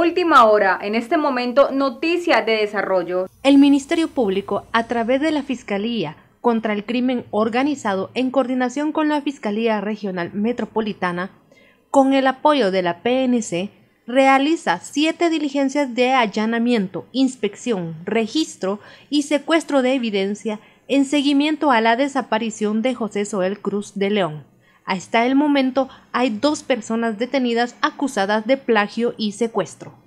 Última hora, en este momento, noticia de desarrollo. El Ministerio Público, a través de la Fiscalía contra el Crimen Organizado, en coordinación con la Fiscalía Regional Metropolitana, con el apoyo de la PNC, realiza siete diligencias de allanamiento, inspección, registro y secuestro de evidencia en seguimiento a la desaparición de José Soel Cruz de León. Hasta el momento hay dos personas detenidas acusadas de plagio y secuestro.